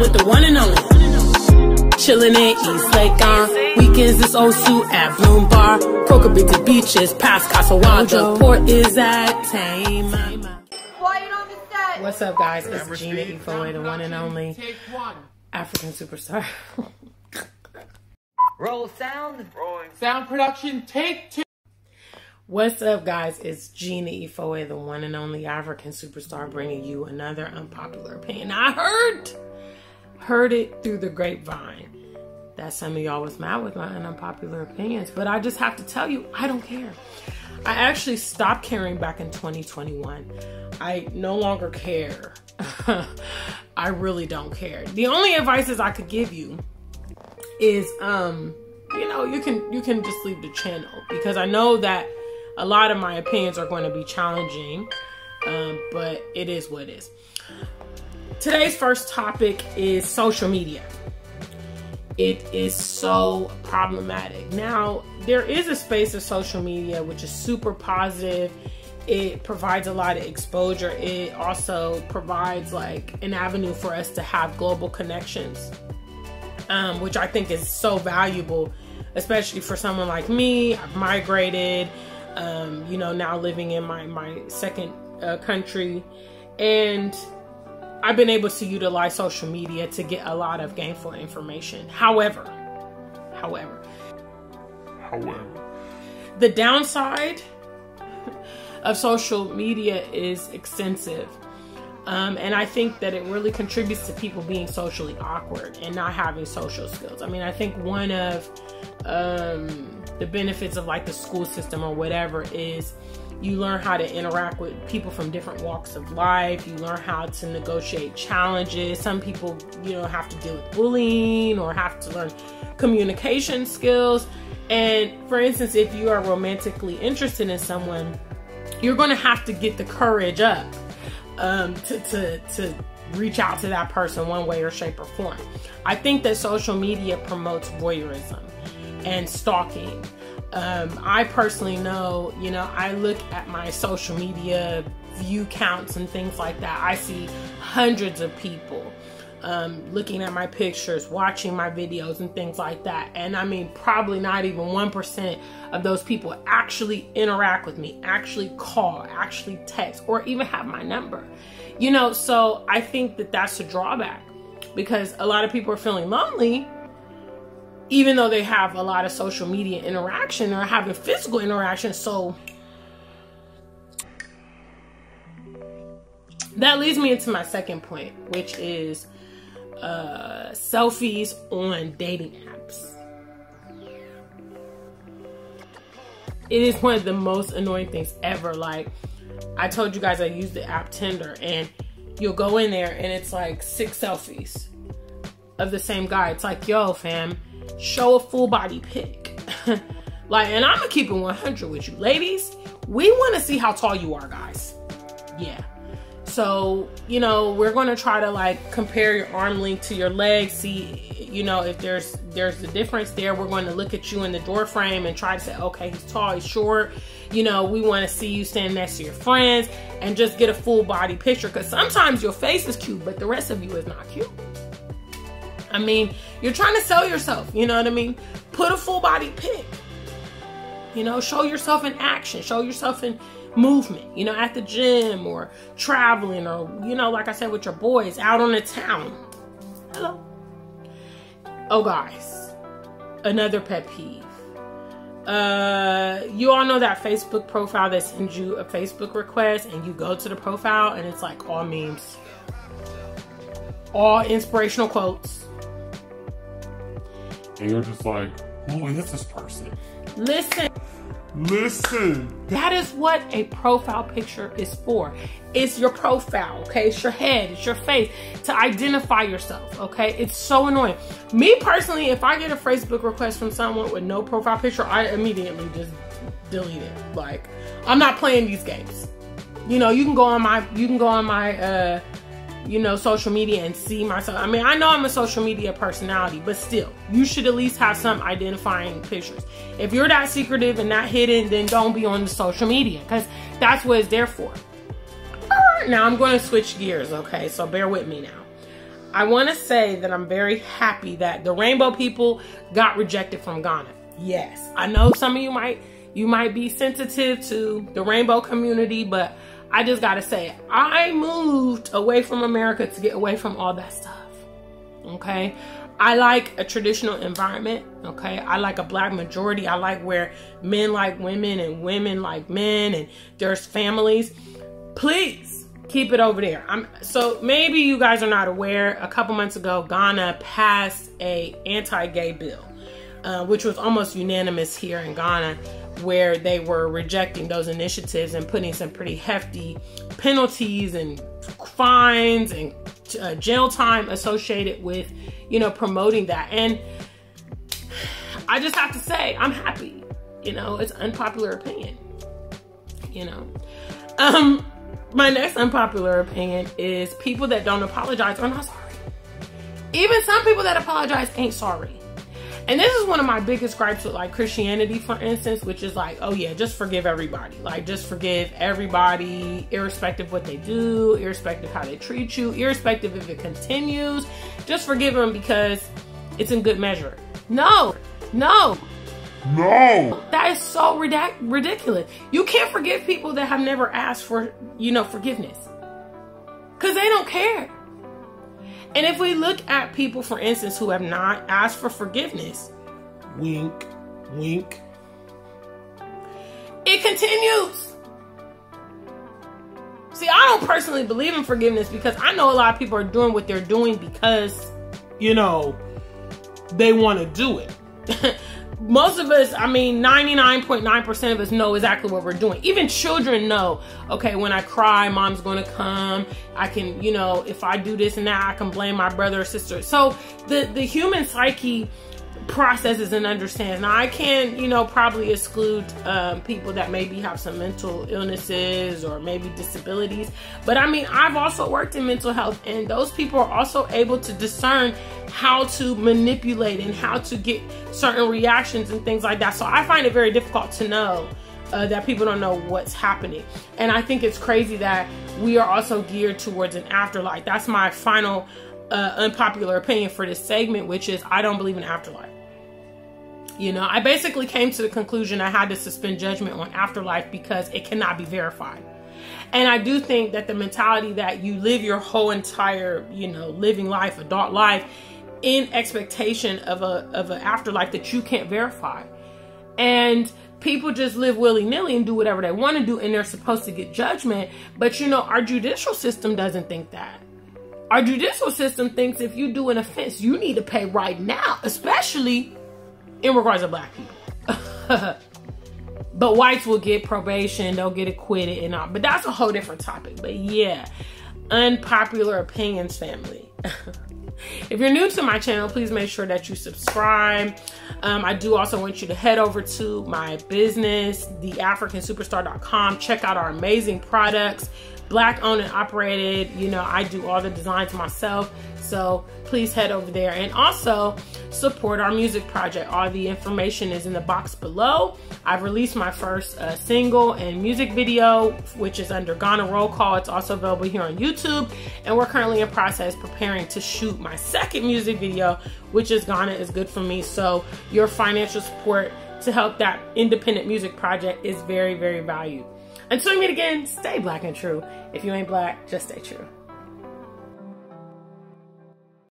with the one and only. Chillin' in East Legon weekends, it's Osu at Bloom Bar. Kokrobite beaches, past Casa Wanda. Port is at Tema. What's up, guys? It's Gina Ifoe, the one and only Afrikan superstar. Roll sound. Rolling. Sound production, take two. What's up, guys? It's Gina Ifoe, the one and only Afrikan superstar, bringing you another unpopular opinion. I heard, heard it through the grapevine that some of y'all was mad with my unpopular opinions, but I just have to tell you, I don't care. I actually stopped caring back in 2021. I no longer care. I really don't care. The only advices I could give you is, um, you know, you can you can just leave the channel because I know that a lot of my opinions are going to be challenging, um, but it is what it is. Today's first topic is social media. It is so problematic. Now, there is a space of social media which is super positive. It provides a lot of exposure. It also provides like an avenue for us to have global connections, um, which I think is so valuable, especially for someone like me. I've migrated um, you know, now living in my, my second uh, country. And I've been able to utilize social media to get a lot of gainful information. However, however, however, the downside of social media is extensive. Um, and I think that it really contributes to people being socially awkward and not having social skills. I mean, I think one of um, the benefits of like the school system or whatever is you learn how to interact with people from different walks of life. You learn how to negotiate challenges. Some people you know have to deal with bullying or have to learn communication skills. And for instance if you are romantically interested in someone you're going to have to get the courage up um, to, to, to reach out to that person one way or shape or form. I think that social media promotes voyeurism and stalking. Um, I personally know, you know, I look at my social media view counts and things like that. I see hundreds of people um, looking at my pictures, watching my videos, and things like that. And I mean, probably not even 1% of those people actually interact with me, actually call, actually text, or even have my number. You know, so I think that that's a drawback because a lot of people are feeling lonely even though they have a lot of social media interaction or having physical interaction. So that leads me into my second point, which is uh, selfies on dating apps. It is one of the most annoying things ever. Like, I told you guys I use the app Tinder, and you'll go in there and it's like six selfies of the same guy. It's like, yo, fam, show a full body pic. like, and I'm gonna keep it 100 with you. Ladies, we wanna see how tall you are, guys. Yeah. So, you know, we're gonna try to like compare your arm length to your leg, see, you know, if there's there's a difference there. We're going to look at you in the door frame and try to say, okay, he's tall, he's short. You know, we want to see you standing next to your friends and just get a full body picture. Because sometimes your face is cute, but the rest of you is not cute. I mean, you're trying to sell yourself, you know what I mean? Put a full body pic. You know, show yourself in action, show yourself in movement, you know, at the gym or traveling or, you know, like I said, with your boys out on the town. Hello. Oh, guys, another pet peeve. Uh, you all know that Facebook profile that sends you a Facebook request and you go to the profile and it's like all memes, all inspirational quotes and you're just like, who is this person? Listen. Listen. That is what a profile picture is for. It's your profile, okay? It's your head, it's your face to identify yourself, okay? It's so annoying. Me personally, if I get a Facebook request from someone with no profile picture, I immediately just delete it. Like, I'm not playing these games. You know, you can go on my you can go on my uh you know, social media and see myself. I mean, I know I'm a social media personality, but still, you should at least have some identifying pictures. If you're that secretive and that hidden, then don't be on the social media because that's what it's there for. Now I'm going to switch gears, okay? So bear with me now. I want to say that I'm very happy that the rainbow people got rejected from Ghana. Yes, I know some of you might you might be sensitive to the rainbow community, but I just got to say I moved away from America to get away from all that stuff. Okay? I like a traditional environment. Okay. I like a black majority. I like where men like women and women like men and there's families. Please keep it over there. I'm so maybe you guys are not aware. A couple months ago, Ghana passed a anti-gay bill, uh, which was almost unanimous here in Ghana, where they were rejecting those initiatives and putting some pretty hefty penalties and fines and uh, jail time associated with, you know, promoting that. And I just have to say, I'm happy. You know, it's unpopular opinion. You know, um, my next unpopular opinion is people that don't apologize are not sorry. Even some people that apologize ain't sorry. And this is one of my biggest gripes with like Christianity, for instance, which is like, oh yeah, just forgive everybody. Like, just forgive everybody, irrespective of what they do, irrespective how they treat you, irrespective if it continues. Just forgive them because it's in good measure. No, no, No! that is so ridic- ridiculous. You can't forgive people that have never asked for, you know, forgiveness. Because they don't care. And if we look at people, for instance, who have not asked for forgiveness, wink, wink, it continues. See, I don't personally believe in forgiveness because I know a lot of people are doing what they're doing because, you know, they want to do it. Most of us, I mean, 99.9% of us know exactly what we're doing. Even children know, okay, when I cry, mom's to come. I can, you know, if I do this and that, I can blame my brother or sister. So the, the human psyche processes and understands. Now, I can, you know, probably exclude um, people that maybe have some mental illnesses or maybe disabilities. But I mean, I've also worked in mental health, and those people are also able to discern how to manipulate and how to get certain reactions and things like that. So I find it very difficult to know. Uh, that people don't know what's happening. And I think it's crazy that we are also geared towards an afterlife. That's my final uh, unpopular opinion for this segment, which is I don't believe in afterlife. You know, I basically came to the conclusion I had to suspend judgment on afterlife because it cannot be verified. And I do think that the mentality that you live your whole entire, you know, living life, adult life, in expectation of a of an afterlife that you can't verify. And people just live willy-nilly and do whatever they want to do and they're supposed to get judgment. But you know, our judicial system doesn't think that. Our judicial system thinks if you do an offense, you need to pay right now, especially in regards to black people. but whites will get probation, they'll get acquitted and all. But that's a whole different topic. But yeah, unpopular opinions, family. if you're new to my channel, please make sure that you subscribe. Um, I do also want you to head over to my business, theafrikansuperstar.com. Check out our amazing products, black owned and operated. You know, I do all the designs myself. So please head over there and also support our music project. All the information is in the box below. I've released my first uh, single and music video, which is under Ghana Roll Call. It's also available here on YouTube. And we're currently in process preparing to shoot my second music video, which is Ghana is Good For Me. So your financial support to help that independent music project is very, very valued. Until we meet again, stay black and true. If you ain't black, just stay true.